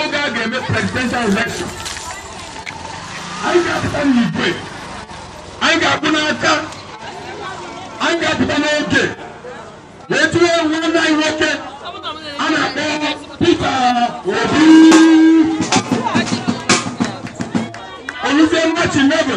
oge a ga-eme presidential election anyị ga-apụta n'igwe anyị ga-akwụ n'aka anyị ga-apụta n'oge wee tụrụ ewu nna anyị nwoke a na-akpọ Peter Obi oluzie mmachimebu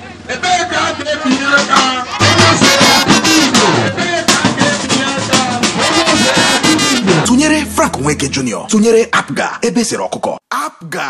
ebee ka a ga-ebinye aka tụnyere frank nweke junior tụnyere apga ebe e sere ọkụkọ apga